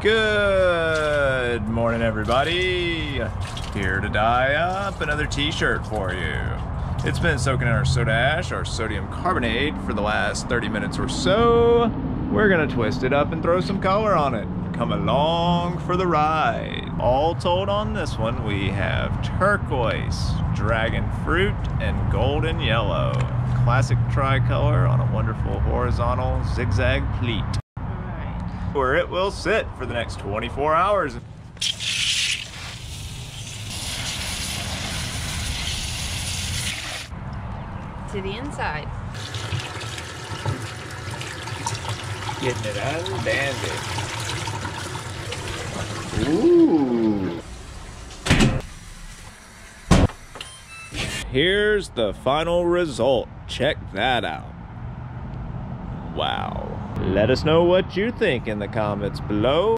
Good morning, everybody. Here to dye up another t-shirt for you. It's been soaking in our soda ash, our sodium carbonate, for the last 30 minutes or so. We're gonna twist it up and throw some color on it. Come along for the ride. All told on this one, we have turquoise, dragon fruit, and golden yellow. Classic tricolor on a wonderful horizontal zigzag pleat where it will sit for the next 24 hours. To the inside. Getting it unbanded. Ooh. Here's the final result. Check that out. Wow. Let us know what you think in the comments below.